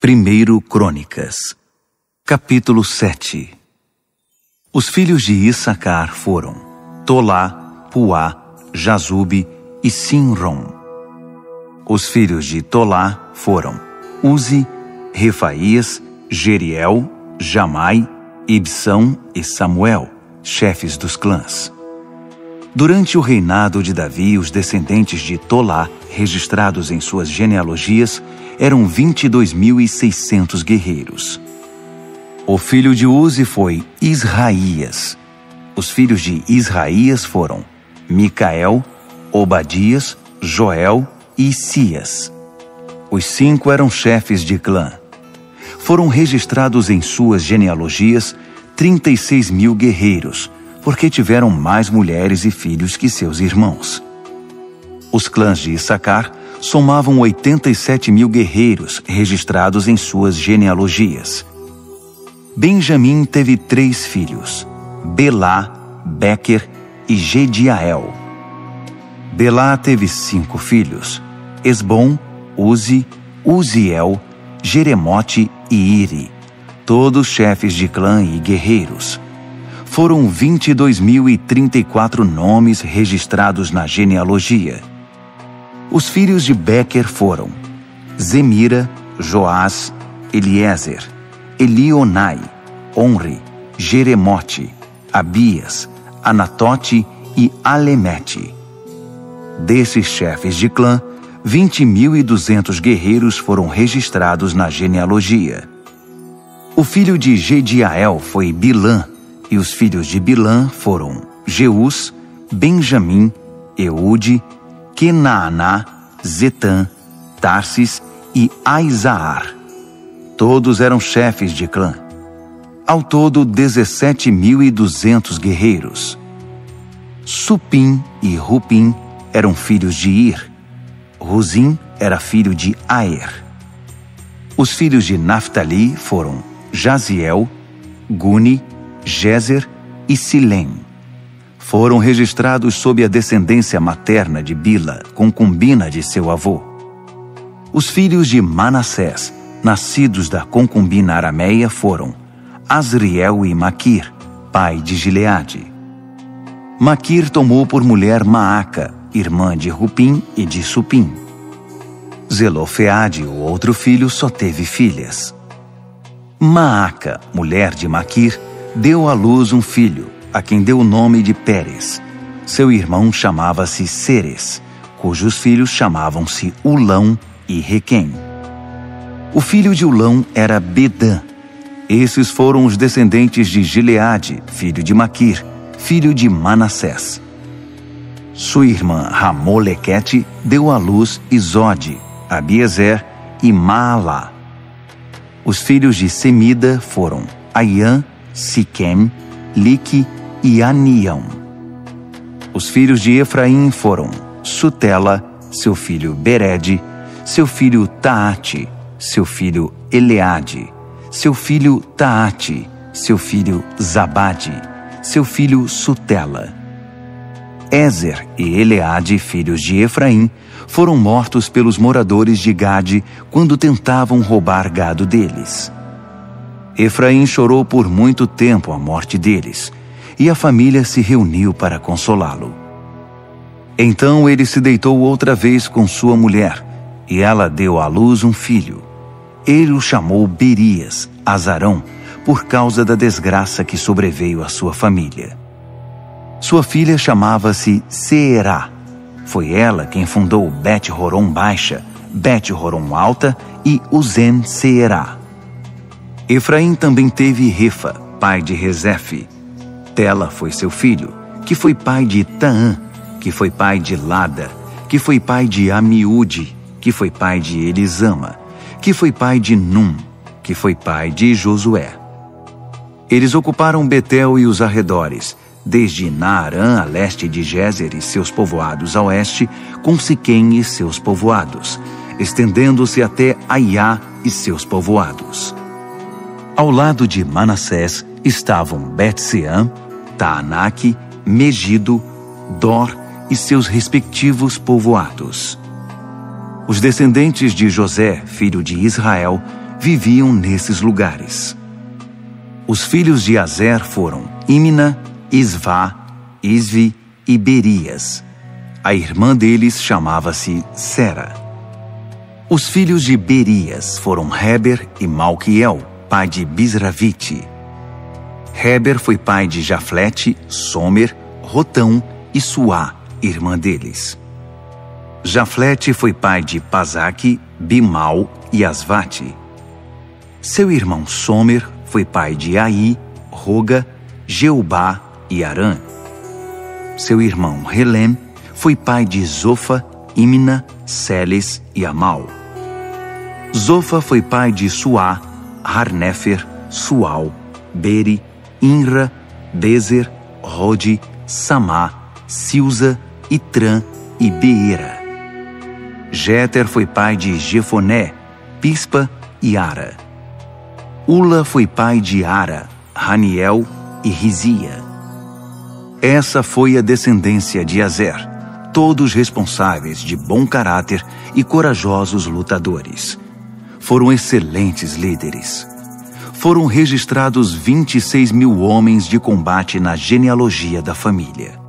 Primeiro Crônicas, capítulo 7 Os filhos de Issacar foram Tolá, Puá, Jazube e Sinrom. Os filhos de Tolá foram Uzi, Refaías, Jeriel, Jamai, Ibsão e Samuel, chefes dos clãs. Durante o reinado de Davi, os descendentes de Tolá, registrados em suas genealogias, eram 22.600 guerreiros. O filho de Uzi foi Israías. Os filhos de Israías foram Micael, Obadias, Joel e Sias. Os cinco eram chefes de clã. Foram registrados em suas genealogias 36 mil guerreiros, porque tiveram mais mulheres e filhos que seus irmãos. Os clãs de Issacar somavam 87 mil guerreiros registrados em suas genealogias. Benjamim teve três filhos, Belá, Becker e Gediael. Belá teve cinco filhos, Esbom, Uzi, Uziel, Jeremote e Iri, todos chefes de clã e guerreiros foram 22.034 nomes registrados na genealogia. Os filhos de Becker foram Zemira, Joás, Eliezer, Elionai, Onre, Jeremote, Abias, Anatote e Alemete. Desses chefes de clã, 20.200 guerreiros foram registrados na genealogia. O filho de Gediael foi Bilã, e os filhos de Bilã foram Jeus, Benjamim, Eude, Kenaaná, Zetã, Tarsis e Aizaar. Todos eram chefes de clã. Ao todo, 17.200 guerreiros. Supim e Rupim eram filhos de Ir. Ruzim era filho de Aer. Os filhos de Naphtali foram Jaziel, Guni, Gézer e Silém. Foram registrados sob a descendência materna de Bila, concubina de seu avô. Os filhos de Manassés, nascidos da concubina arameia, foram Asriel e Maquir, pai de Gileade. Maquir tomou por mulher Maaca, irmã de Rupim e de Supim. Zelofeade, o outro filho, só teve filhas. Maaca, mulher de Maquir, deu à luz um filho, a quem deu o nome de Pérez. Seu irmão chamava-se Ceres, cujos filhos chamavam-se Ulão e Requém. O filho de Ulão era Bedã. Esses foram os descendentes de Gileade, filho de Maquir, filho de Manassés. Sua irmã Ramolequete deu à luz Isode, Abiezer e Maalá. Os filhos de Semida foram Aiã Siquém, Lique e Anião. Os filhos de Efraim foram Sutela, seu filho Bered, seu filho Taate, seu filho Eleade, seu filho Taate, seu filho Zabade, seu filho Sutela. Ezer e Eleade, filhos de Efraim, foram mortos pelos moradores de Gade quando tentavam roubar gado deles. Efraim chorou por muito tempo a morte deles, e a família se reuniu para consolá-lo. Então ele se deitou outra vez com sua mulher, e ela deu à luz um filho. Ele o chamou Berias, Azarão, por causa da desgraça que sobreveio à sua família. Sua filha chamava-se Seerá. Foi ela quem fundou Bet Horon Baixa, Bet Horon Alta e Uzen Seerá. Efraim também teve Refa, pai de Rezefe. Tela foi seu filho, que foi pai de Taã, que foi pai de Lada, que foi pai de Amiúde, que foi pai de Elisama, que foi pai de Num, que foi pai de Josué. Eles ocuparam Betel e os arredores, desde Naarã a leste de Gézer e seus povoados a oeste, com Siquém e seus povoados, estendendo-se até Aiá e seus povoados. Ao lado de Manassés estavam Bet-Sean, Taanac, Megido, Dor e seus respectivos povoados. Os descendentes de José, filho de Israel, viviam nesses lugares. Os filhos de Azer foram Imna, Isvá, Isvi e Berias. A irmã deles chamava-se Sera. Os filhos de Berias foram Heber e Malquiel, pai de Bisravite. Heber foi pai de Jaflete, Somer, Rotão e Suá, irmã deles. Jaflete foi pai de Pazaque, Bimal e Asvate. Seu irmão Somer foi pai de Aí, Roga, Jeubá e Arã. Seu irmão Relem foi pai de Zofa, Imna, Seles e Amal. Zofa foi pai de Suá, Harnefer, Sual, Beri, Inra, Bezer, Rode, Samá, Silza, Itran e Beera. Jéter foi pai de Jefoné, Pispa e Ara. Ula foi pai de Ara, Raniel e Rizia. Essa foi a descendência de Azer, todos responsáveis de bom caráter e corajosos lutadores. Foram excelentes líderes. Foram registrados 26 mil homens de combate na genealogia da família.